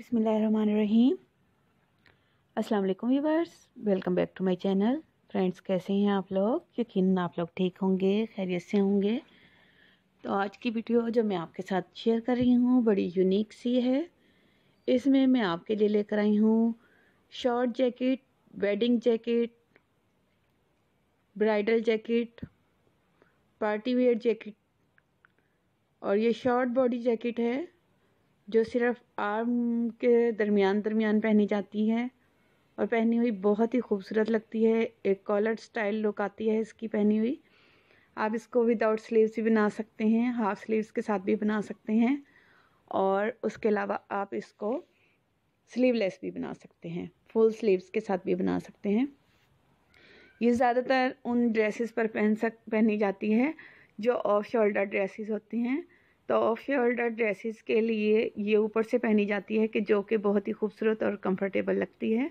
बिसमीम अस्सलाम वालेकुम viewers, welcome back to my channel. Friends, कैसे हैं आप लोग? यकीन आप लोग ठीक होंगे, खैरियत से होंगे। तो आज की वीडियो जो मैं आपके साथ शेयर कर रही हूँ, बड़ी यूनिक सी है। इसमें मैं आपके लिए लेकर आई हूँ short jacket, wedding jacket, bridal jacket, party wear jacket. और ये शॉर्ट बॉडी जैकेट है। जो सिर्फ़ आर्म के दरमियान दरमियान पहनी जाती है और पहनी हुई बहुत ही खूबसूरत लगती है। एक कॉलर स्टाइल लुक आती है इसकी पहनी हुई। आप इसको विदाउट स्लीव्स भी बना सकते हैं हाफ़ स्लीव्स के साथ भी बना सकते हैं और उसके अलावा आप इसको स्लीवलेस भी बना सकते हैं फुल स्लीव्स के साथ भी बना सकते हैं। ये ज़्यादातर उन ड्रेसेस पर पहन सक, पहनी जाती है जो ऑफ़ शोल्डर ड्रेसेस होती हैं। तो ऑफ़ शोल्डर ड्रेसेस के लिए ये ऊपर से पहनी जाती है कि जो कि बहुत ही खूबसूरत और कंफर्टेबल लगती है।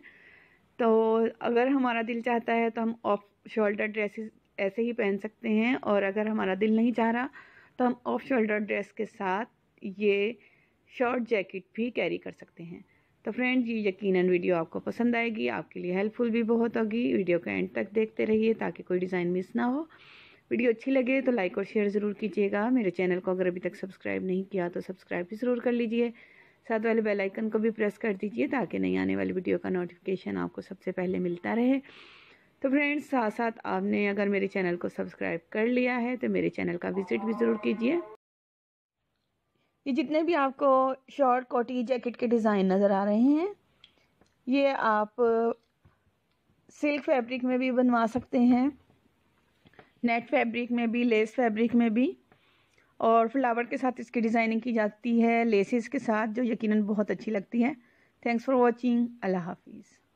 तो अगर हमारा दिल चाहता है तो हम ऑफ़ शोल्डर ड्रेसेस ऐसे ही पहन सकते हैं और अगर हमारा दिल नहीं चाह रहा तो हम ऑफ़ शोल्डर ड्रेस के साथ ये शॉर्ट जैकेट भी कैरी कर सकते हैं। तो फ्रेंड ये यकीनन वीडियो आपको पसंद आएगी, आपके लिए हेल्पफुल भी बहुत होगी। वीडियो का एंड तक देखते रहिए ताकि कोई डिज़ाइन मिस ना हो। वीडियो अच्छी लगे तो लाइक और शेयर ज़रूर कीजिएगा। मेरे चैनल को अगर अभी तक सब्सक्राइब नहीं किया तो सब्सक्राइब भी ज़रूर कर लीजिए। साथ वाले बेल आइकन को भी प्रेस कर दीजिए ताकि नई आने वाली वीडियो का नोटिफिकेशन आपको सबसे पहले मिलता रहे। तो फ्रेंड्स साथ साथ आपने अगर मेरे चैनल को सब्सक्राइब कर लिया है तो मेरे चैनल का विज़िट भी ज़रूर कीजिए। ये जितने भी आपको शॉर्ट कोटी जैकेट के डिज़ाइन नज़र आ रहे हैं, ये आप सिल्क फैब्रिक में भी बनवा सकते हैं। नेट फैब्रिक में भी, लेस फैब्रिक में भी। और फ्लावर के साथ इसकी डिज़ाइनिंग की जाती है, लेसेस के साथ, जो यकीनन बहुत अच्छी लगती है। थैंक्स फॉर वॉचिंग अल्लाह हाफिज़।